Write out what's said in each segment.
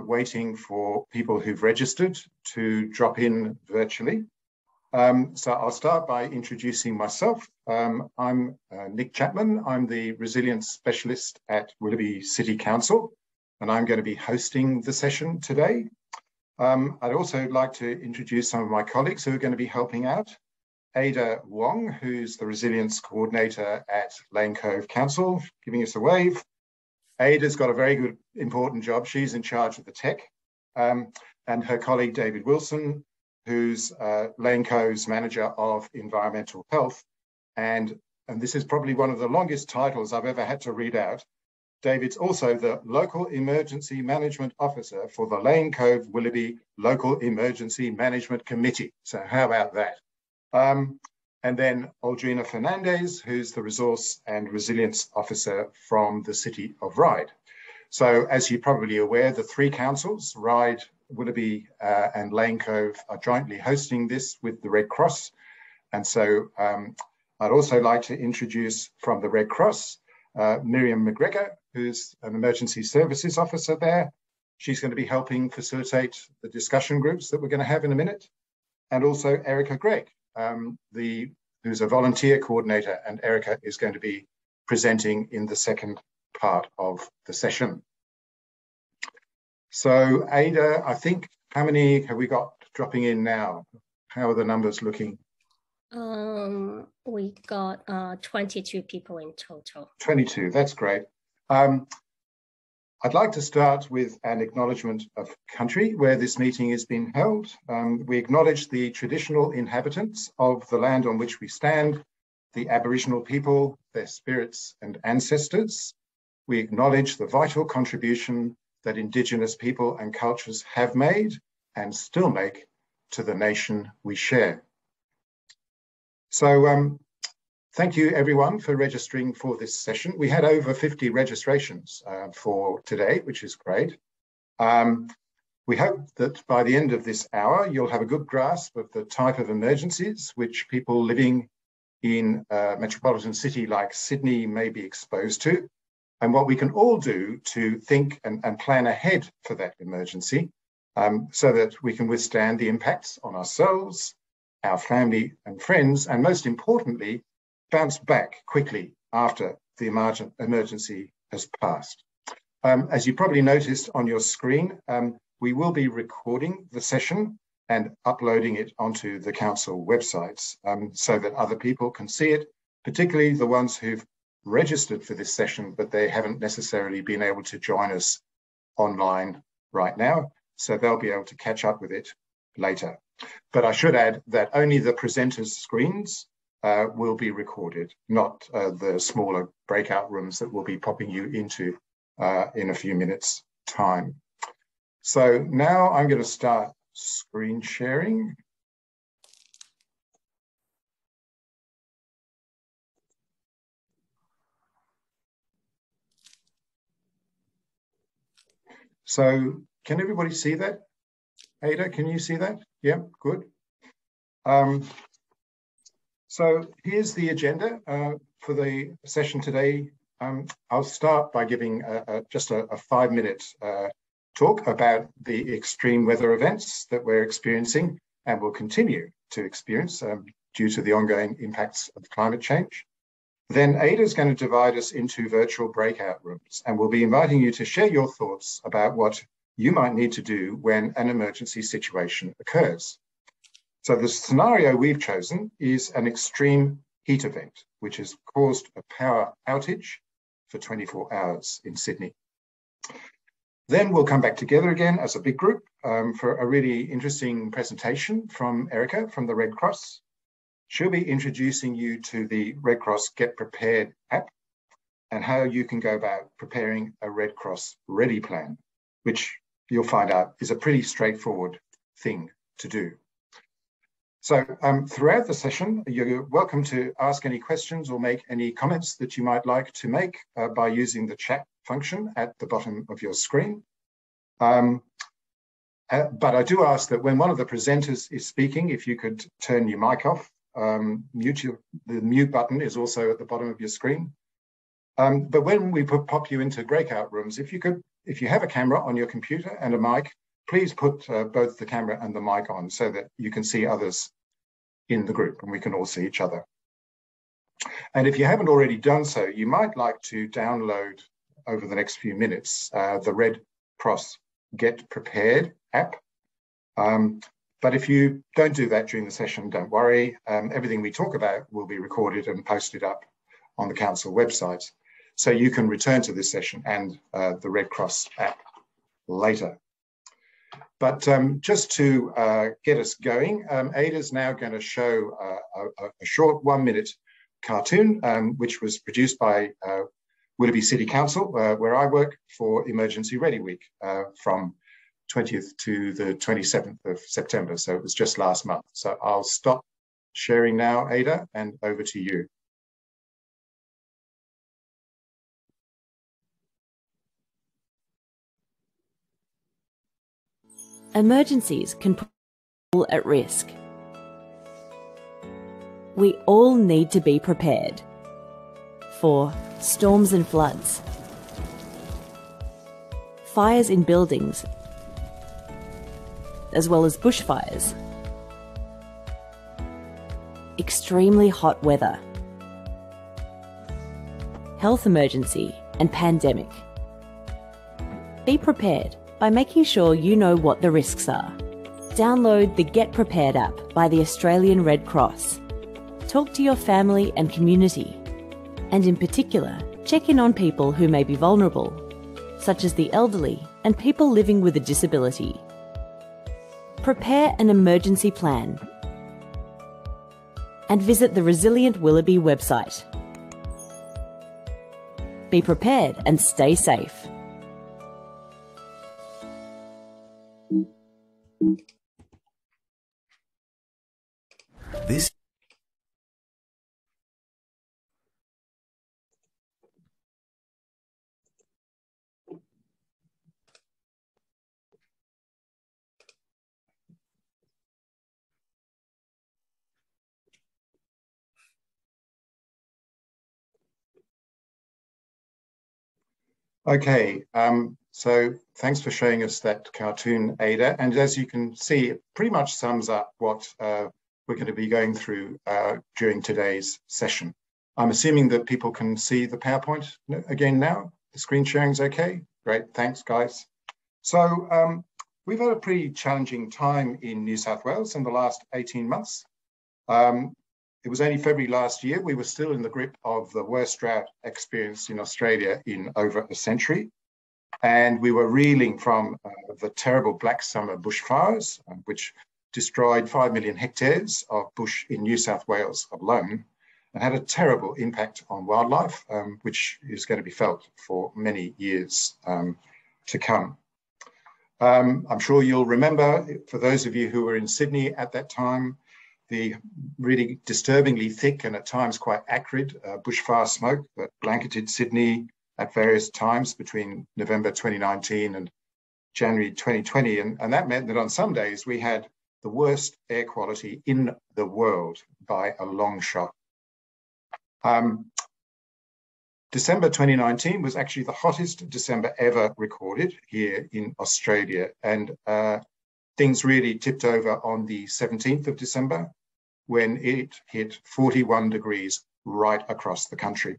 waiting for people who've registered to drop in virtually. Um, so I'll start by introducing myself. Um, I'm uh, Nick Chapman. I'm the resilience specialist at Willoughby City Council, and I'm going to be hosting the session today. Um, I'd also like to introduce some of my colleagues who are going to be helping out. Ada Wong, who's the resilience coordinator at Lane Cove Council, giving us a wave. Ada's got a very good, important job. She's in charge of the tech. Um, and her colleague, David Wilson, who's uh, Lane Cove's manager of environmental health. And, and this is probably one of the longest titles I've ever had to read out. David's also the local emergency management officer for the Lane Cove Willoughby Local Emergency Management Committee. So how about that? Um, and then Aldrina Fernandez, who's the resource and resilience officer from the city of Ryde. So as you're probably aware, the three councils, Ryde, Willoughby uh, and Lane Cove are jointly hosting this with the Red Cross. And so um, I'd also like to introduce from the Red Cross, uh, Miriam McGregor, who's an emergency services officer there. She's going to be helping facilitate the discussion groups that we're going to have in a minute. And also Erica Gregg, um, the, who's a volunteer coordinator, and Erica is going to be presenting in the second part of the session. So Ada, I think, how many have we got dropping in now? How are the numbers looking? Um, we got uh, 22 people in total. 22, that's great. Um, I'd like to start with an acknowledgement of country where this meeting is being held. Um, we acknowledge the traditional inhabitants of the land on which we stand, the Aboriginal people, their spirits and ancestors. We acknowledge the vital contribution that Indigenous people and cultures have made and still make to the nation we share. So um, Thank you everyone for registering for this session. We had over 50 registrations uh, for today, which is great. Um, we hope that by the end of this hour, you'll have a good grasp of the type of emergencies which people living in a metropolitan city like Sydney may be exposed to, and what we can all do to think and, and plan ahead for that emergency um, so that we can withstand the impacts on ourselves, our family and friends, and most importantly, bounce back quickly after the emergency has passed. Um, as you probably noticed on your screen, um, we will be recording the session and uploading it onto the council websites um, so that other people can see it, particularly the ones who've registered for this session, but they haven't necessarily been able to join us online right now. So they'll be able to catch up with it later. But I should add that only the presenters' screens uh, will be recorded, not uh, the smaller breakout rooms that we'll be popping you into uh, in a few minutes time. So now I'm going to start screen sharing. So can everybody see that? Ada, can you see that? Yeah, good. Um, so here's the agenda uh, for the session today. Um, I'll start by giving a, a, just a, a five minute uh, talk about the extreme weather events that we're experiencing and will continue to experience um, due to the ongoing impacts of climate change. Then Ada is going to divide us into virtual breakout rooms and we'll be inviting you to share your thoughts about what you might need to do when an emergency situation occurs. So the scenario we've chosen is an extreme heat event, which has caused a power outage for 24 hours in Sydney. Then we'll come back together again as a big group um, for a really interesting presentation from Erica from the Red Cross. She'll be introducing you to the Red Cross Get Prepared app and how you can go about preparing a Red Cross Ready plan, which you'll find out is a pretty straightforward thing to do. So um, throughout the session, you're welcome to ask any questions or make any comments that you might like to make uh, by using the chat function at the bottom of your screen. Um, uh, but I do ask that when one of the presenters is speaking, if you could turn your mic off, um, mute your, the mute button is also at the bottom of your screen. Um, but when we pop you into breakout rooms, if you could if you have a camera on your computer and a mic, please put uh, both the camera and the mic on so that you can see others in the group and we can all see each other. And if you haven't already done so, you might like to download over the next few minutes uh, the Red Cross Get Prepared app. Um, but if you don't do that during the session, don't worry. Um, everything we talk about will be recorded and posted up on the council website. So you can return to this session and uh, the Red Cross app later. But um, just to uh, get us going, um, Ada's now going to show uh, a, a, short one minute cartoon, um, which was produced by uh, Willoughby City Council, uh, where I work for Emergency Ready Week uh, from 20th to the 27th of September. So it was just last month. So I'll stop sharing now, Ada, and over to you. Emergencies can put people at risk. We all need to be prepared for storms and floods, fires in buildings, as well as bushfires, extremely hot weather, health emergency, and pandemic. Be prepared by making sure you know what the risks are. Download the Get Prepared app by the Australian Red Cross. Talk to your family and community, and in particular, check in on people who may be vulnerable, such as the elderly and people living with a disability. Prepare an emergency plan and visit the Resilient Willoughby website. Be prepared and stay safe. This Okay, um, so thanks for showing us that cartoon, Ada. And as you can see, it pretty much sums up what uh, we're going to be going through uh, during today's session. I'm assuming that people can see the PowerPoint again now. The screen sharing's okay. Great, thanks guys. So um, we've had a pretty challenging time in New South Wales in the last 18 months. Um, it was only February last year, we were still in the grip of the worst drought experienced in Australia in over a century. And we were reeling from uh, the terrible Black Summer bushfires, uh, which destroyed 5 million hectares of bush in New South Wales alone and had a terrible impact on wildlife, um, which is going to be felt for many years um, to come. Um, I'm sure you'll remember, for those of you who were in Sydney at that time, the really disturbingly thick and at times quite acrid uh, bushfire smoke that blanketed Sydney at various times between November 2019 and January 2020. And, and that meant that on some days we had the worst air quality in the world by a long shot. Um, December 2019 was actually the hottest December ever recorded here in Australia. And uh, things really tipped over on the 17th of December when it hit 41 degrees right across the country.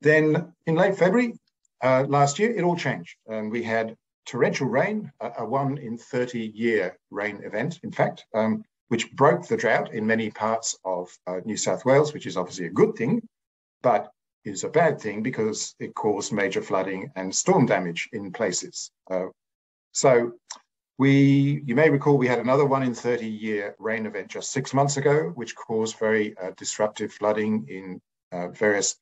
Then in late February uh, last year, it all changed. And we had torrential rain, a, a one in 30 year rain event, in fact, um, which broke the drought in many parts of uh, New South Wales, which is obviously a good thing, but is a bad thing because it caused major flooding and storm damage in places. Uh, so we, you may recall, we had another one in 30 year rain event just six months ago, which caused very uh, disruptive flooding in uh, various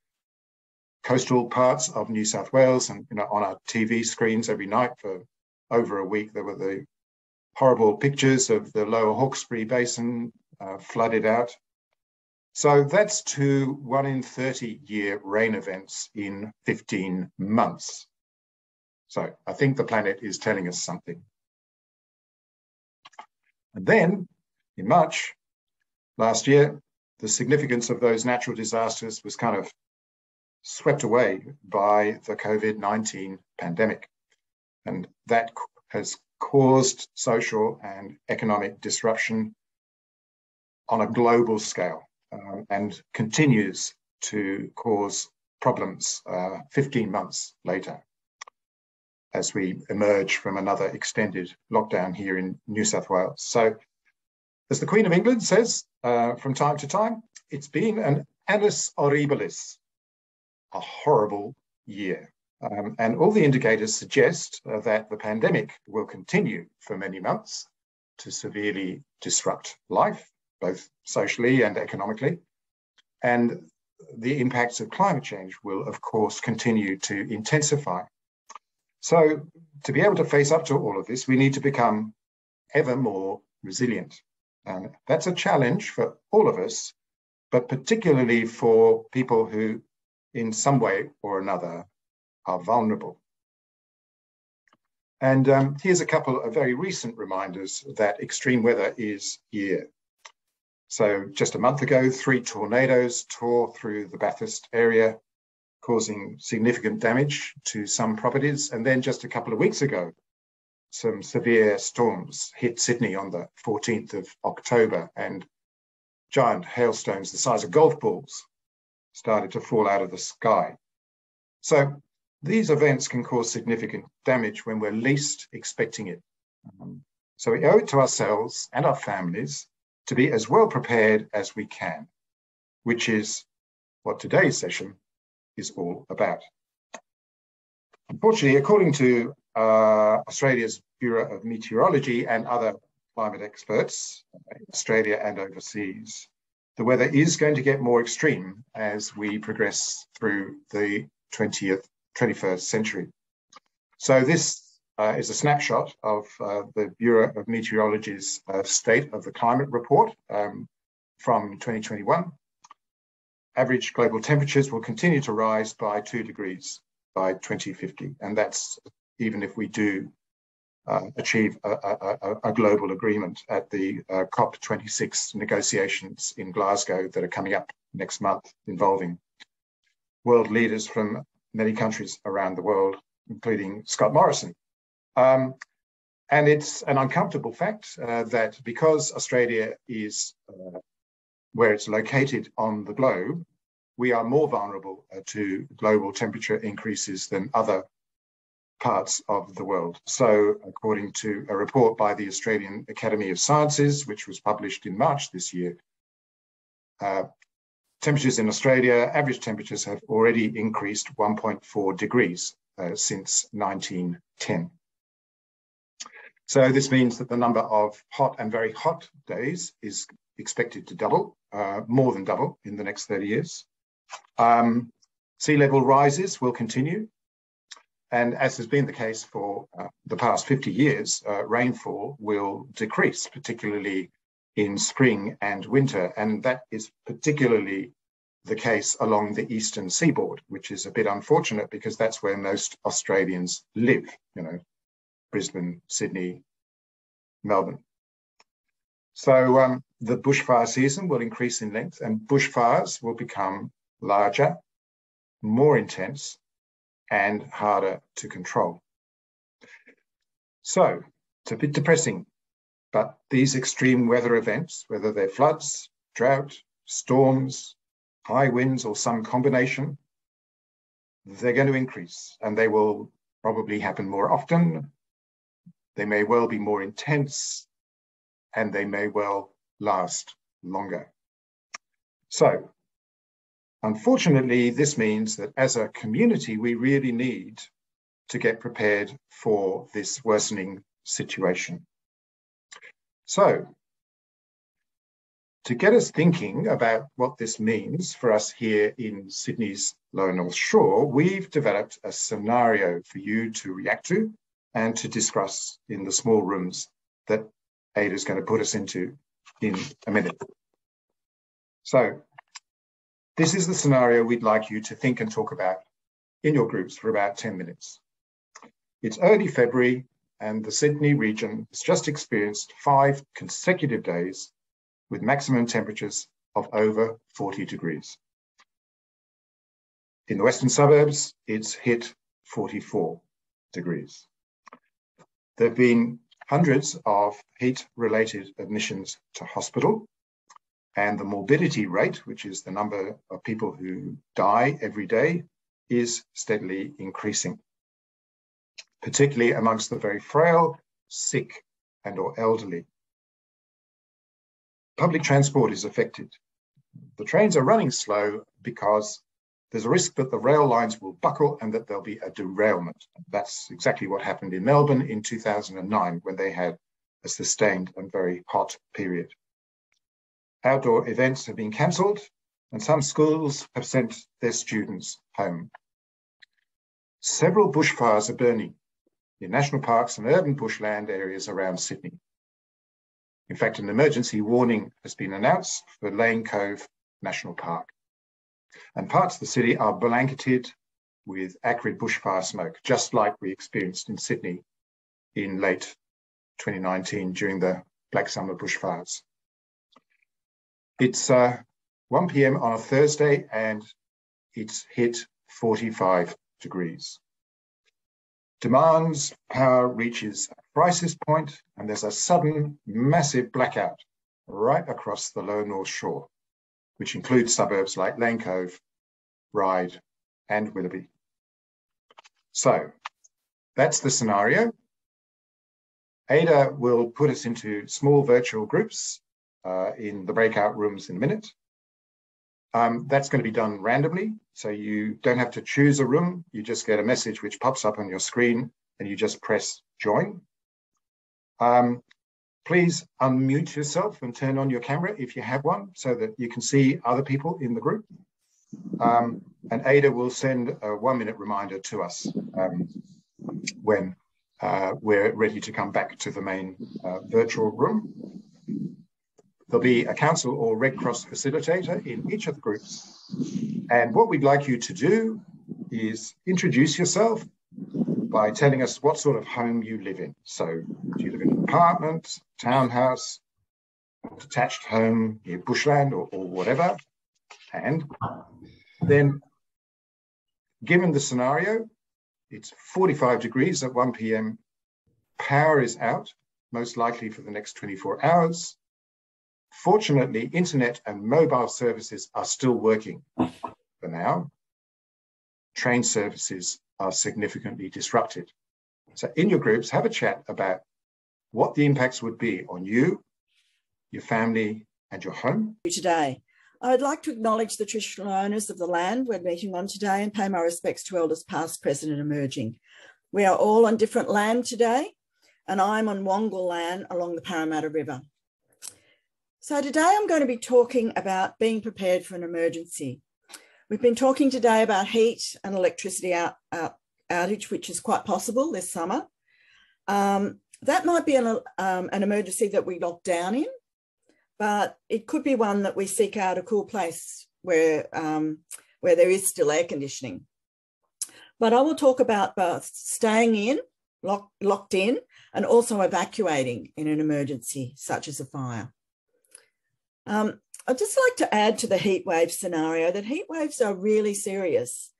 coastal parts of New South Wales. And you know, on our TV screens every night for over a week, there were the horrible pictures of the lower Hawkesbury Basin uh, flooded out. So that's two one in 30 year rain events in 15 months. So I think the planet is telling us something. And then in March last year, the significance of those natural disasters was kind of swept away by the COVID-19 pandemic. And that has caused social and economic disruption on a global scale um, and continues to cause problems uh, 15 months later as we emerge from another extended lockdown here in New South Wales. So, as the Queen of England says uh, from time to time, it's been an annus horribilis, a horrible year. Um, and all the indicators suggest uh, that the pandemic will continue for many months to severely disrupt life, both socially and economically. And the impacts of climate change will, of course, continue to intensify. So, to be able to face up to all of this, we need to become ever more resilient. And that's a challenge for all of us, but particularly for people who, in some way or another, are vulnerable. And um, here's a couple of very recent reminders that extreme weather is here. So just a month ago, three tornadoes tore through the Bathurst area, causing significant damage to some properties. And then just a couple of weeks ago, some severe storms hit Sydney on the 14th of October and giant hailstones the size of golf balls started to fall out of the sky. So these events can cause significant damage when we're least expecting it. Um, so we owe it to ourselves and our families to be as well prepared as we can, which is what today's session is all about. Unfortunately, according to uh, Australia's Bureau of Meteorology and other climate experts, Australia and overseas, the weather is going to get more extreme as we progress through the 20th 21st century. So this uh, is a snapshot of uh, the Bureau of Meteorology's uh, State of the Climate Report um, from 2021. Average global temperatures will continue to rise by two degrees by 2050. And that's even if we do uh, achieve a, a, a, global agreement at the uh, COP26 negotiations in Glasgow that are coming up next month involving world leaders from many countries around the world, including Scott Morrison. Um, and it's an uncomfortable fact uh, that because Australia is uh, where it's located on the globe, we are more vulnerable uh, to global temperature increases than other parts of the world. So, according to a report by the Australian Academy of Sciences, which was published in March this year, uh, Temperatures in Australia, average temperatures have already increased 1.4 degrees uh, since 1910. So this means that the number of hot and very hot days is expected to double, uh, more than double in the next 30 years. Um, sea level rises will continue. And as has been the case for uh, the past 50 years, uh, rainfall will decrease, particularly in spring and winter. And that is particularly the case along the eastern seaboard, which is a bit unfortunate because that's where most Australians live, you know, Brisbane, Sydney, Melbourne. So um, the bushfire season will increase in length and bushfires will become larger, more intense, and harder to control. So it's a bit depressing but these extreme weather events, whether they're floods, drought, storms, high winds, or some combination, they're going to increase and they will probably happen more often. They may well be more intense and they may well last longer. So, unfortunately, this means that as a community, we really need to get prepared for this worsening situation. So, to get us thinking about what this means for us here in Sydney's Lower North Shore, we've developed a scenario for you to react to and to discuss in the small rooms that Ada is going to put us into in a minute. So, this is the scenario we'd like you to think and talk about in your groups for about 10 minutes. It's early February and the Sydney region has just experienced five consecutive days with maximum temperatures of over 40 degrees. in the western suburbs, it's hit 44 degrees. There have been hundreds of heat-related admissions to hospital, and the morbidity rate, which is the number of people who die every day, is steadily increasing, particularly amongst the very frail, sick, and or elderly. Public transport is affected. The trains are running slow because there's a risk that the rail lines will buckle and that there'll be a derailment. That's exactly what happened in Melbourne in 2009 when they had a sustained and very hot period. Outdoor events have been cancelled and some schools have sent their students home. Several bushfires are burning in national parks and urban bushland areas around Sydney. In fact, an emergency warning has been announced for Lane Cove National Park. And parts of the city are blanketed with acrid bushfire smoke, just like we experienced in Sydney in late 2019 during the Black Summer bushfires. It's uh, 1 p.m. on a Thursday and it's hit 45 degrees. Demand's power reaches a crisis point and there's a sudden massive blackout right across the lower North Shore which includes suburbs like Lane Cove, Ryde, and Willoughby. So that's the scenario. Ada will put us into small virtual groups uh, in the breakout rooms in a minute. Um, that's going to be done randomly. So you don't have to choose a room. You just get a message which pops up on your screen and you just press join. Um, Please unmute yourself and turn on your camera if you have one so that you can see other people in the group. Um, and Ada will send a one minute reminder to us um, when uh, we're ready to come back to the main uh, virtual room. There'll be a council or Red Cross facilitator in each of the groups. And what we'd like you to do is introduce yourself by telling us what sort of home you live in. So do you live in an apartment, townhouse, detached home, near bushland or, or whatever? And then given the scenario, it's 45 degrees at 1 p.m. Power is out, most likely for the next 24 hours. Fortunately, internet and mobile services are still working for now. Train services are significantly disrupted. So in your groups, have a chat about what the impacts would be on you, your family, and your home. Today, I'd like to acknowledge the traditional owners of the land we're meeting on today and pay my respects to elders past, present, and emerging. We are all on different land today, and I'm on Wangal land along the Parramatta River. So today I'm going to be talking about being prepared for an emergency. We've been talking today about heat and electricity out, out, outage, which is quite possible this summer. Um, that might be an, um, an emergency that we lock down in, but it could be one that we seek out a cool place where, um, where there is still air conditioning. But I will talk about both staying in, lock, locked in, and also evacuating in an emergency, such as a fire. Um, I'd just like to add to the heat wave scenario that heat waves are really serious.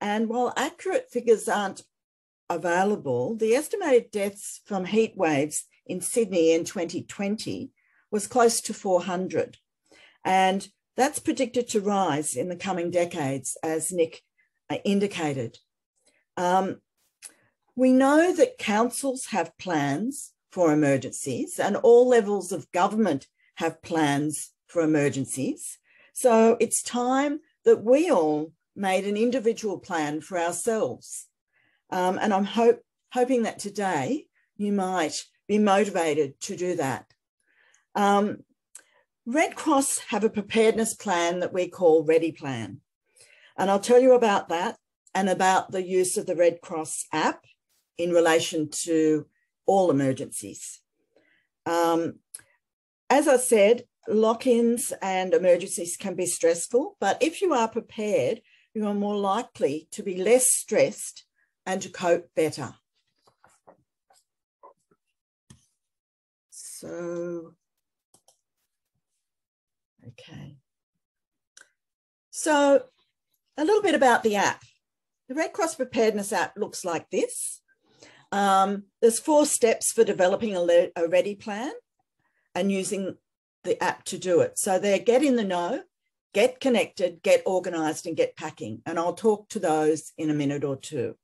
And while accurate figures aren't available, the estimated deaths from heat waves in Sydney in 2020 was close to 400. And that's predicted to rise in the coming decades, as Nick uh, indicated. Um, we know that councils have plans for emergencies and all levels of government have plans for emergencies. So it's time that we all made an individual plan for ourselves. Um, and I'm hope, hoping that today you might be motivated to do that. Um, Red Cross have a preparedness plan that we call Ready Plan. And I'll tell you about that and about the use of the Red Cross app in relation to all emergencies. Um, as I said, lock-ins and emergencies can be stressful, but if you are prepared, you are more likely to be less stressed and to cope better. So, okay. So a little bit about the app. The Red Cross Preparedness app looks like this. Um, there's four steps for developing a, a ready plan and using the app to do it. So they're get in the know, get connected, get organized, and get packing. And I'll talk to those in a minute or two.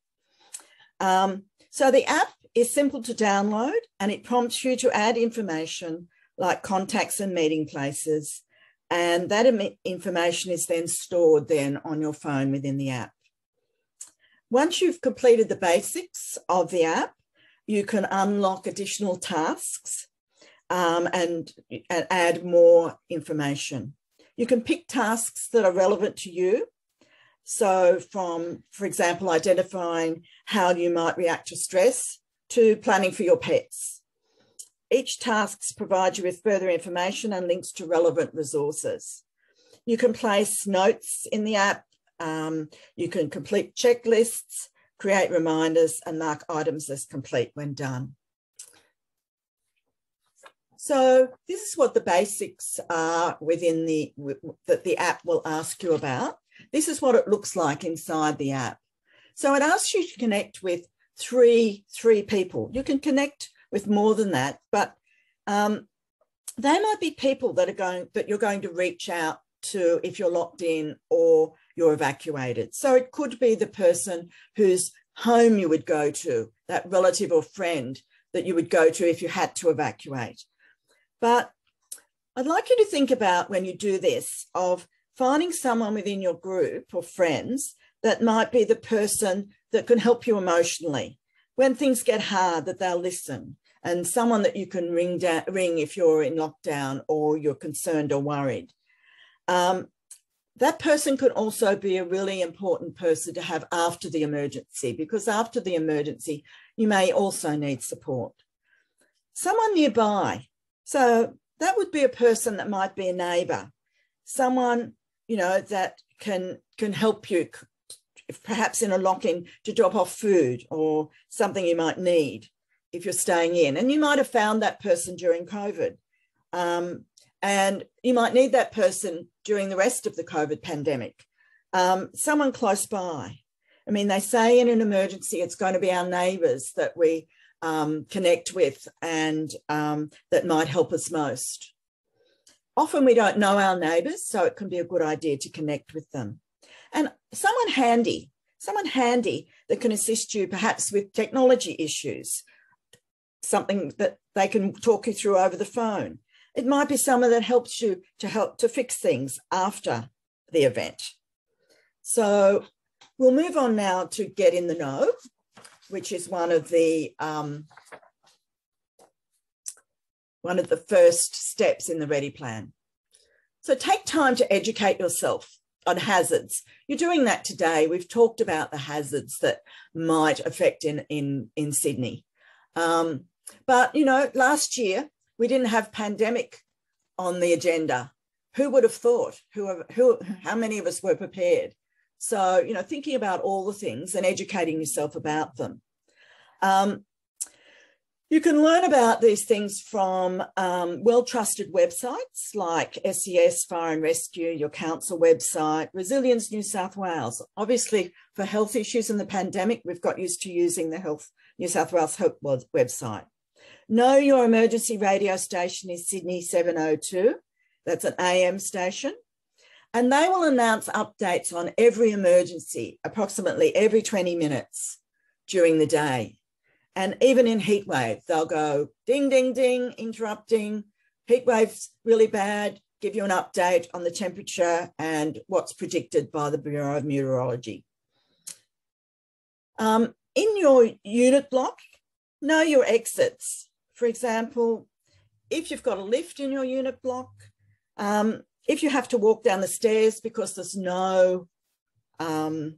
Um, so the app is simple to download and it prompts you to add information like contacts and meeting places. And that information is then stored then on your phone within the app. Once you've completed the basics of the app, you can unlock additional tasks um, and, and add more information. You can pick tasks that are relevant to you. So from, for example, identifying how you might react to stress to planning for your pets. Each task provides you with further information and links to relevant resources. You can place notes in the app um, you can complete checklists, create reminders and mark items as complete when done. So this is what the basics are within the, that the app will ask you about. This is what it looks like inside the app. So it asks you to connect with three, three people. You can connect with more than that, but um, they might be people that are going that you're going to reach out to if you're locked in or you're evacuated. So it could be the person whose home you would go to, that relative or friend that you would go to if you had to evacuate. But I'd like you to think about when you do this of finding someone within your group or friends that might be the person that can help you emotionally. When things get hard, that they'll listen and someone that you can ring down, ring if you're in lockdown or you're concerned or worried. Um, that person could also be a really important person to have after the emergency because after the emergency, you may also need support. Someone nearby. So that would be a person that might be a neighbor, someone, you know, that can, can help you perhaps in a lock-in to drop off food or something you might need if you're staying in. And you might have found that person during COVID. Um, and you might need that person during the rest of the COVID pandemic. Um, someone close by. I mean, they say in an emergency, it's going to be our neighbours that we um, connect with and um, that might help us most. Often we don't know our neighbours, so it can be a good idea to connect with them. And someone handy, someone handy that can assist you perhaps with technology issues, something that they can talk you through over the phone. It might be someone that helps you to help to fix things after the event. So we'll move on now to get in the know, which is one of the um, one of the first steps in the ready plan. So take time to educate yourself on hazards. You're doing that today. We've talked about the hazards that might affect in in in Sydney. Um, but you know, last year we didn't have pandemic on the agenda. Who would have thought? Who, who, how many of us were prepared? So, you know, thinking about all the things and educating yourself about them. Um, you can learn about these things from um, well trusted websites like SES Fire and Rescue, your council website, Resilience New South Wales. Obviously, for health issues in the pandemic, we've got used to using the Health New South Wales Health website. Know your emergency radio station is Sydney 702. That's an AM station. And they will announce updates on every emergency, approximately every 20 minutes during the day. And even in heat wave, they'll go ding, ding, ding, interrupting. Heat wave's really bad. Give you an update on the temperature and what's predicted by the Bureau of Meteorology. Um, in your unit block, know your exits. For example, if you've got a lift in your unit block, um, if you have to walk down the stairs because there's no um,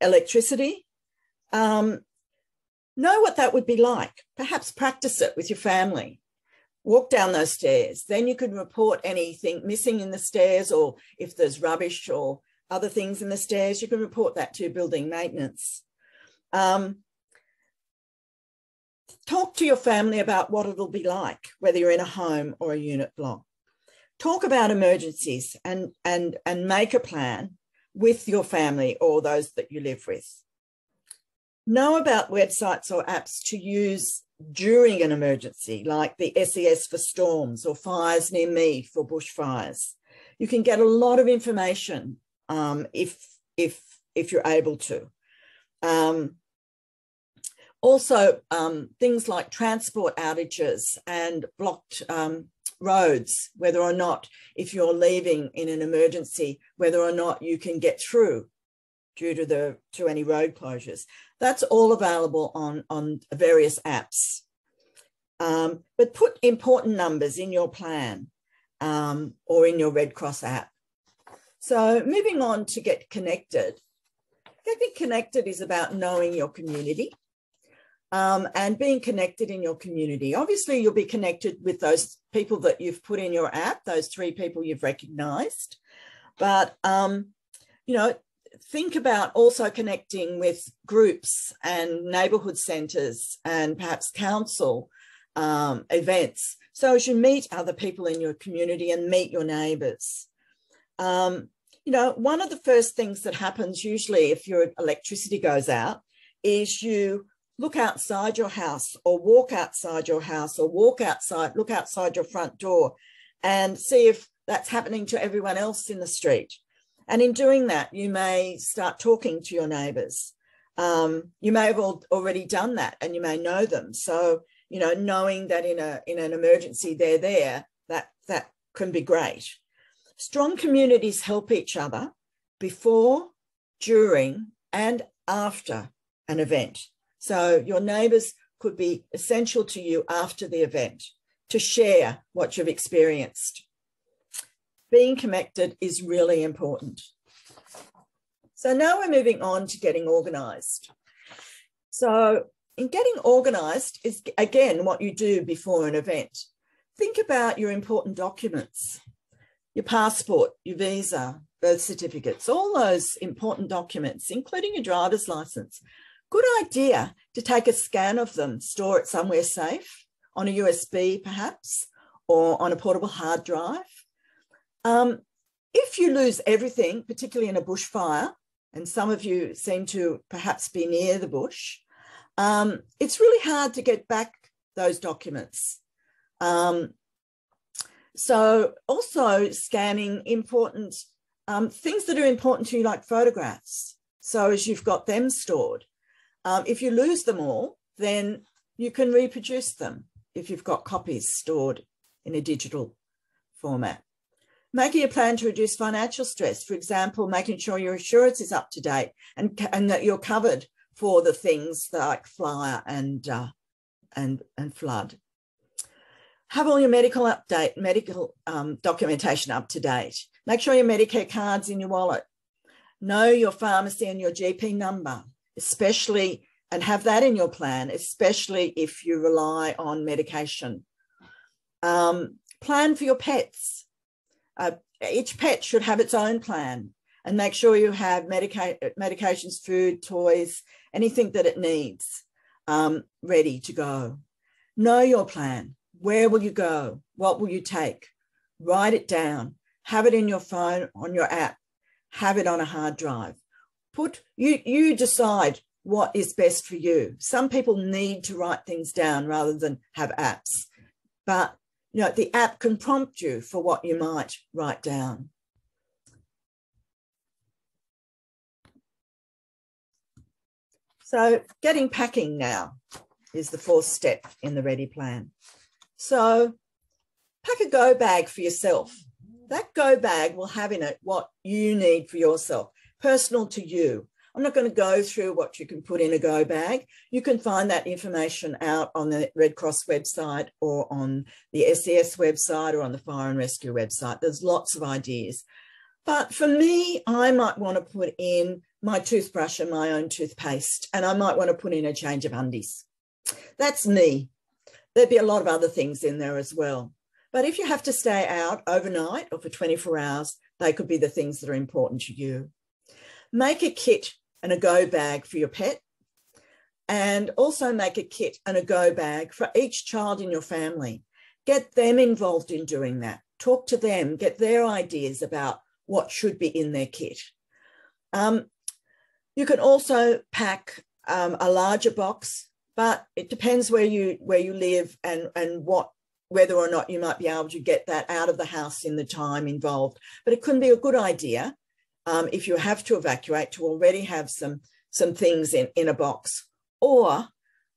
electricity, um, know what that would be like. Perhaps practice it with your family. Walk down those stairs. Then you can report anything missing in the stairs or if there's rubbish or other things in the stairs, you can report that to building maintenance. Um, Talk to your family about what it'll be like, whether you're in a home or a unit block. Talk about emergencies and, and, and make a plan with your family or those that you live with. Know about websites or apps to use during an emergency, like the SES for storms or Fires Near Me for bushfires. You can get a lot of information um, if, if, if you're able to. Um, also, um, things like transport outages and blocked um, roads, whether or not, if you're leaving in an emergency, whether or not you can get through due to the to any road closures. That's all available on, on various apps. Um, but put important numbers in your plan um, or in your Red Cross app. So moving on to get connected. Getting connected is about knowing your community um, and being connected in your community. Obviously, you'll be connected with those people that you've put in your app, those three people you've recognized. But, um, you know, think about also connecting with groups and neighbourhood centres and perhaps council um, events. So as you meet other people in your community and meet your neighbours. Um, you know, one of the first things that happens usually if your electricity goes out is you look outside your house or walk outside your house or walk outside, look outside your front door and see if that's happening to everyone else in the street. And in doing that, you may start talking to your neighbours. Um, you may have already done that and you may know them. So, you know, knowing that in a in an emergency they're there, that that can be great. Strong communities help each other before, during, and after an event. So your neighbours could be essential to you after the event to share what you've experienced. Being connected is really important. So now we're moving on to getting organised. So in getting organised is again what you do before an event. Think about your important documents, your passport, your visa, birth certificates, all those important documents, including your driver's license. Good idea to take a scan of them, store it somewhere safe, on a USB perhaps, or on a portable hard drive. Um, if you lose everything, particularly in a bushfire, and some of you seem to perhaps be near the bush, um, it's really hard to get back those documents. Um, so also scanning important um, things that are important to you, like photographs. So as you've got them stored, um, if you lose them all, then you can reproduce them if you've got copies stored in a digital format. Making a plan to reduce financial stress, for example, making sure your insurance is up to date and, and that you're covered for the things like fire and, uh, and, and flood. Have all your medical update, medical um, documentation up to date. Make sure your Medicare card's in your wallet. Know your pharmacy and your GP number especially, and have that in your plan, especially if you rely on medication. Um, plan for your pets. Uh, each pet should have its own plan and make sure you have medica- medications, food, toys, anything that it needs um, ready to go. Know your plan. Where will you go? What will you take? Write it down. Have it in your phone, on your app. Have it on a hard drive put you you decide what is best for you. Some people need to write things down rather than have apps. But you know the app can prompt you for what you might write down. So getting packing now is the fourth step in the ready plan. So pack a go bag for yourself. That go bag will have in it what you need for yourself personal to you. I'm not going to go through what you can put in a go bag. You can find that information out on the Red Cross website or on the SES website or on the Fire and Rescue website. There's lots of ideas. But for me, I might want to put in my toothbrush and my own toothpaste, and I might want to put in a change of undies. That's me. There'd be a lot of other things in there as well. But if you have to stay out overnight or for 24 hours, they could be the things that are important to you. Make a kit and a go bag for your pet, and also make a kit and a go bag for each child in your family. Get them involved in doing that. Talk to them, get their ideas about what should be in their kit. Um, you can also pack um, a larger box, but it depends where you where you live and and what whether or not you might be able to get that out of the house in the time involved. But it can be a good idea um, if you have to evacuate to already have some some things in, in a box or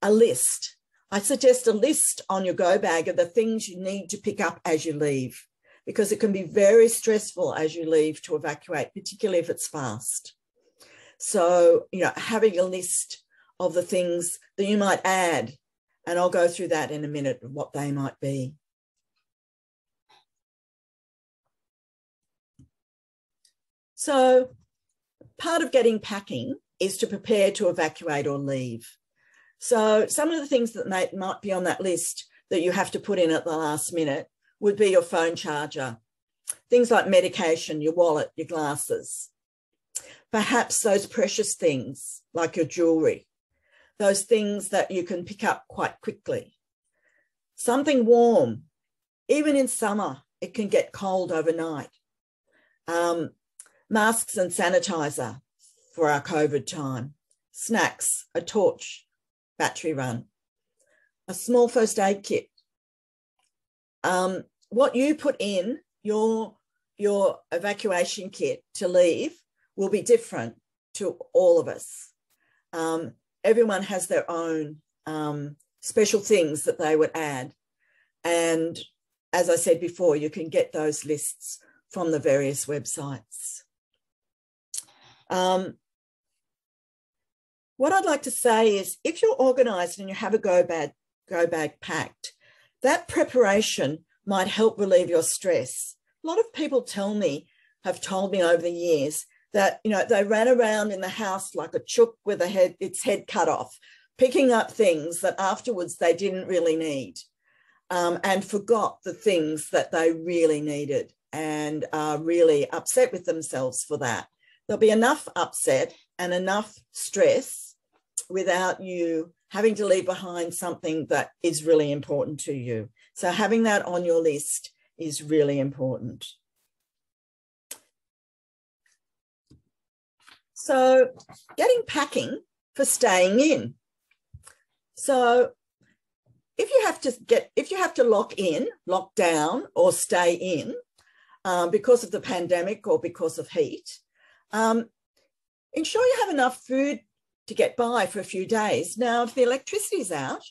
a list. I suggest a list on your go bag of the things you need to pick up as you leave because it can be very stressful as you leave to evacuate, particularly if it's fast. So, you know, having a list of the things that you might add, and I'll go through that in a minute, what they might be. So, part of getting packing is to prepare to evacuate or leave. So, some of the things that might, might be on that list that you have to put in at the last minute would be your phone charger, things like medication, your wallet, your glasses. Perhaps those precious things like your jewelry, those things that you can pick up quite quickly. Something warm, even in summer, it can get cold overnight. Um, masks and sanitizer for our COVID time, snacks, a torch, battery run, a small first aid kit. Um, what you put in your your evacuation kit to leave will be different to all of us. Um, everyone has their own um, special things that they would add. And as I said before, you can get those lists from the various websites. Um, what I'd like to say is if you're organised and you have a go bag, go bag packed, that preparation might help relieve your stress. A lot of people tell me, have told me over the years that, you know, they ran around in the house like a chook with a head, its head cut off, picking up things that afterwards they didn't really need um, and forgot the things that they really needed and are really upset with themselves for that. There'll be enough upset and enough stress without you having to leave behind something that is really important to you. So having that on your list is really important. So getting packing for staying in. So if you have to get, if you have to lock in, lock down or stay in um, because of the pandemic or because of heat, um, ensure you have enough food to get by for a few days. Now, if the electricity's out,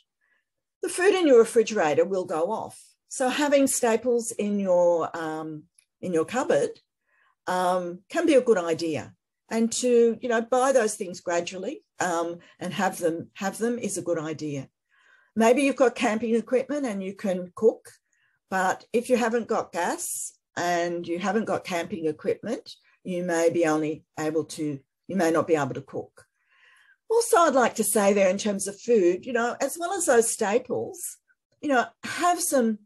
the food in your refrigerator will go off. So having staples in your um, in your cupboard um, can be a good idea. And to you know buy those things gradually um, and have them have them is a good idea. Maybe you've got camping equipment and you can cook, but if you haven't got gas and you haven't got camping equipment, you may be only able to you may not be able to cook. Also, I'd like to say there in terms of food, you know, as well as those staples, you know, have some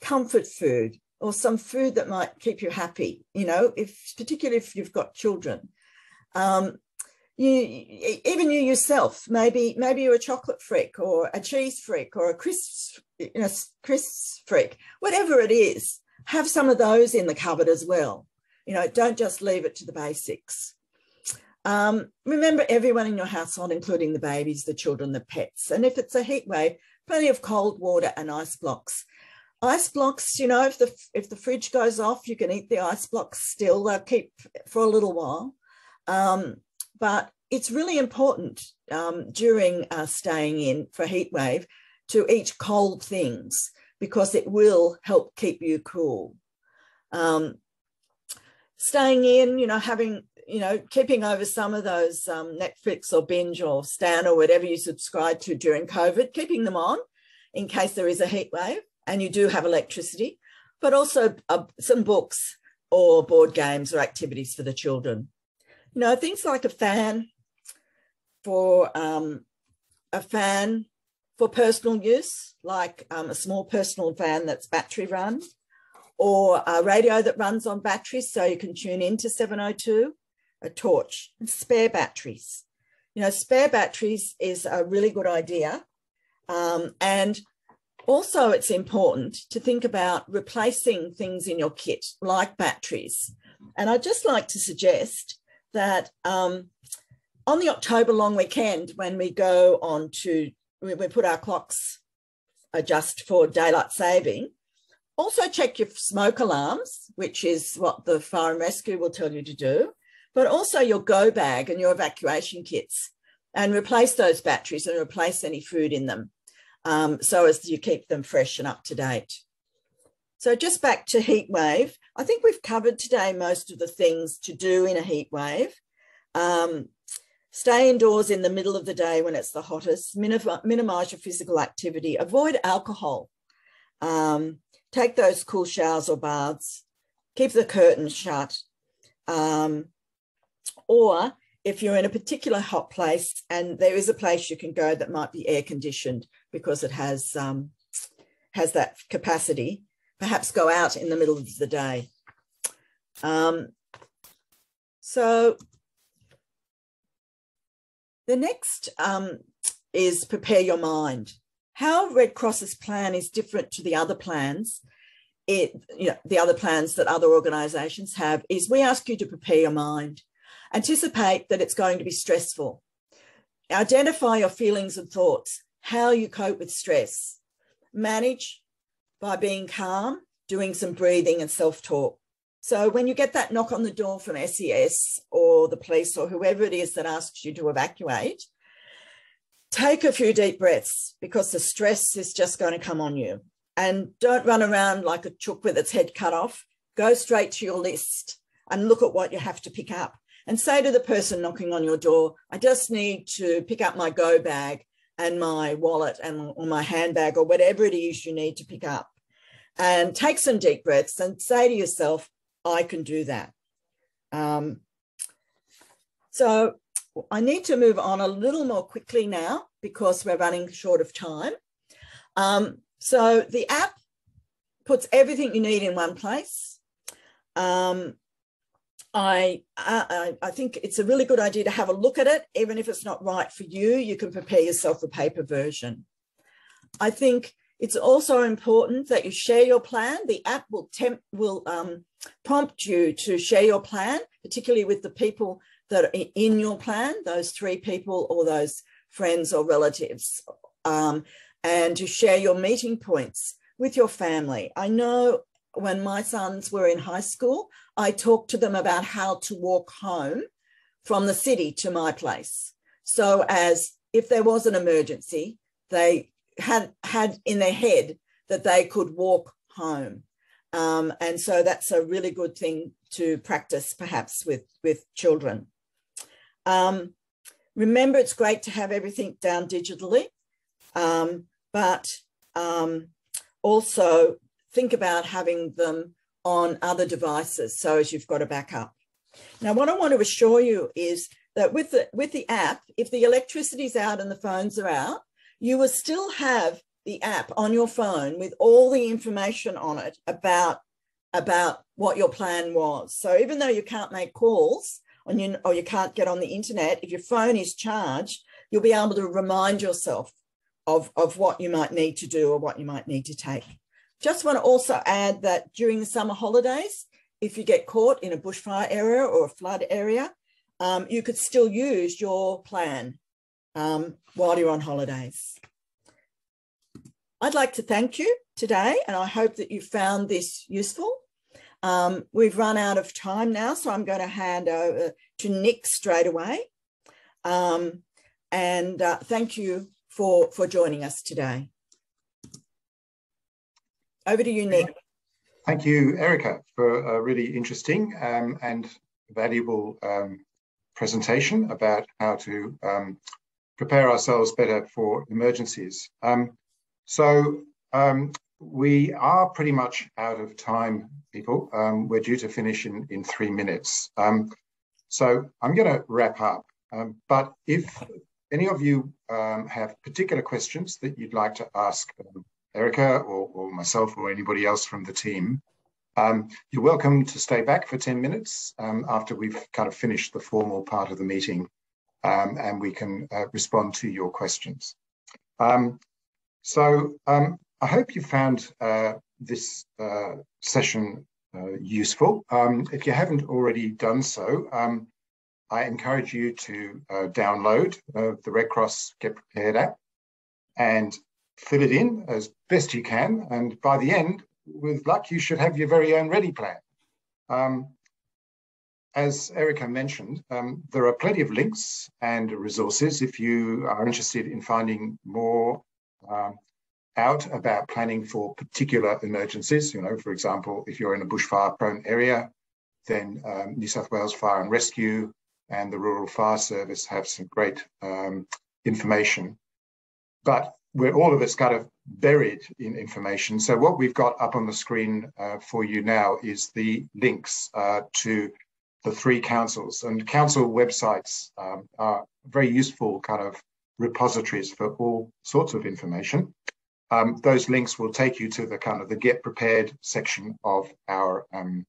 comfort food or some food that might keep you happy, you know, if particularly if you've got children. Um, you even you yourself, maybe maybe you're a chocolate freak or a cheese freak or a crisp, you know, crisp freak, whatever it is, have some of those in the cupboard as well. You know, don't just leave it to the basics. Um, remember everyone in your household, including the babies, the children, the pets. And if it's a heat wave, plenty of cold water and ice blocks. Ice blocks, you know, if the if the fridge goes off, you can eat the ice blocks still. They'll keep for a little while. Um, but it's really important um, during uh, staying in for heat wave to eat cold things because it will help keep you cool. Um, staying in, you know, having you know, keeping over some of those um, Netflix or binge or Stan or whatever you subscribe to during COVID, keeping them on in case there is a heat wave and you do have electricity, but also uh, some books or board games or activities for the children. You know, things like a fan for um, a fan for personal use, like um, a small personal fan that's battery run, or a radio that runs on batteries so you can tune into 702 a torch, and spare batteries. You know, spare batteries is a really good idea. Um, and also, it's important to think about replacing things in your kit, like batteries. And I'd just like to suggest that um, on the October long weekend, when we go on to, we, we put our clocks adjust for daylight saving, also check your smoke alarms, which is what the fire and rescue will tell you to do, but also your go bag and your evacuation kits and replace those batteries and replace any food in them um, so as you keep them fresh and up to date. So just back to heat wave, I think we've covered today most of the things to do in a heat wave. Um, stay indoors in the middle of the day when it's the hottest, minimize your physical activity, avoid alcohol, um, take those cool showers or baths, keep the curtains shut. Um, or if you're in a particular hot place and there is a place you can go that might be air conditioned because it has um, has that capacity, perhaps go out in the middle of the day. Um, so the next um, is prepare your mind. How Red Cross's plan is different to the other plans, it, you know, the other plans that other organisations have, is we ask you to prepare your mind. Anticipate that it's going to be stressful. Identify your feelings and thoughts, how you cope with stress. Manage by being calm, doing some breathing and self talk. So when you get that knock on the door from SES or the police or whoever it is that asks you to evacuate, take a few deep breaths because the stress is just going to come on you. And don't run around like a chook with its head cut off. Go straight to your list and look at what you have to pick up and say to the person knocking on your door, I just need to pick up my go bag and my wallet and or my handbag or whatever it is you need to pick up. And take some deep breaths and say to yourself, I can do that. Um, so I need to move on a little more quickly now because we're running short of time. Um, so the app puts everything you need in one place. Um, I, I, I think it's a really good idea to have a look at it, even if it's not right for you. You can prepare yourself a paper version. I think it's also important that you share your plan. The app will temp, will um, prompt you to share your plan, particularly with the people that are in your plan, those three people or those friends or relatives, um, and to share your meeting points with your family. I know when my sons were in high school, I talked to them about how to walk home from the city to my place. So as if there was an emergency, they had had in their head that they could walk home. Um, and so that's a really good thing to practice perhaps with, with children. Um, remember, it's great to have everything down digitally, um, but um, also think about having them on other devices so as you've got a backup. Now, what I want to assure you is that with the, with the app, if the electricity's out and the phones are out, you will still have the app on your phone with all the information on it about, about what your plan was. So even though you can't make calls you, or you can't get on the internet, if your phone is charged, you'll be able to remind yourself of, of what you might need to do or what you might need to take. Just want to also add that during the summer holidays, if you get caught in a bushfire area or a flood area, um, you could still use your plan um, while you're on holidays. I'd like to thank you today, and I hope that you found this useful. Um, we've run out of time now, so I'm going to hand over to Nick straight away. Um, and uh, thank you for, for joining us today. Over to you, Nick. Thank you, Erica, for a really interesting um, and valuable um, presentation about how to um, prepare ourselves better for emergencies. Um, so um, we are pretty much out of time, people. Um, we're due to finish in, in three minutes. Um, so I'm going to wrap up. Um, but if any of you um, have particular questions that you'd like to ask Erica or, or, myself or anybody else from the team, you're welcome to stay back for 10 minutes after we've kind of finished the formal part of the meeting um, and we can uh, respond to your questions. Um, so um, I hope you found uh, this uh, session uh, useful. Um, if you haven't already done so, um, I encourage you to uh, download uh, the Red Cross Get Prepared app and fill it in as best you can. And by the end, with luck, you should have your very own ready plan. Um, as Erica mentioned, um, there are plenty of links and resources if you are interested in finding more um, out about planning for particular emergencies. You know, for example, if you're in a bushfire prone area, then um, New South Wales Fire and Rescue and the Rural Fire Service have some great um, information. But we're all of us kind of buried in information. So what we've got up on the screen uh, for you now is the links uh, to the three councils and council websites um, are very useful kind of repositories for all sorts of information. Um, those links will take you to the kind of the get prepared section of our um,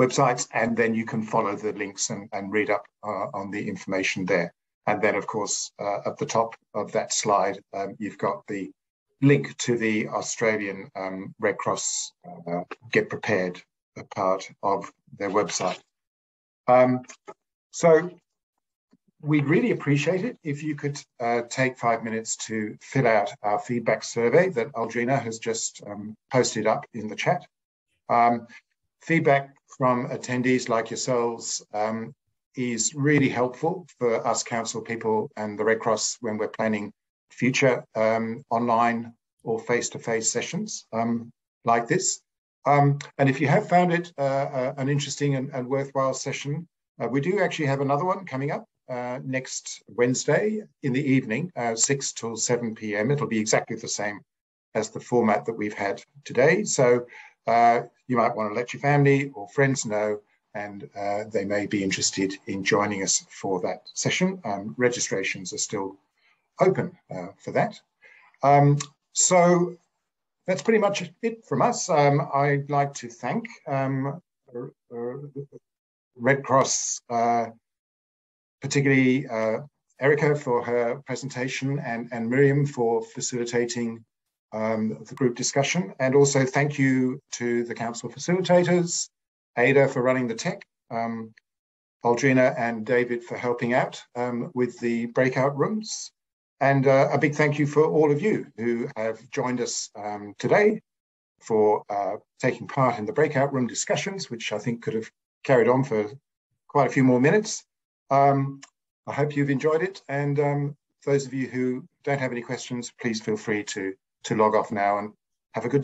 websites, and then you can follow the links and, and read up uh, on the information there. And then, of course, uh, at the top of that slide, um, you've got the link to the Australian um, Red Cross uh, Get Prepared part of their website. Um, so we'd really appreciate it if you could uh, take five minutes to fill out our feedback survey that Aldrina has just um, posted up in the chat. Um, feedback from attendees like yourselves um, is really helpful for us council people and the Red Cross when we're planning future um, online or face-to-face -face sessions um, like this. Um, and if you have found it uh, uh, an interesting and, and worthwhile session, uh, we do actually have another one coming up uh, next Wednesday in the evening, uh, 6 till 7 p.m. It'll be exactly the same as the format that we've had today. So uh, you might want to let your family or friends know and they may be interested in joining us for that session. Um, registrations are still open for that. Um, so that's pretty much it from us. Um, I'd like to thank um, Red Cross, uh, particularly uh, Erica for her presentation and, and Miriam for facilitating um, the group discussion. And also thank you to the council facilitators, Ada for running the tech, um, Aldrina and David for helping out um, with the breakout rooms. And uh, a big thank you for all of you who have joined us um, today for uh, taking part in the breakout room discussions, which I think could have carried on for quite a few more minutes. Um, I hope you've enjoyed it. And um, those of you who don't have any questions, please feel free to, to log off now and have a good day.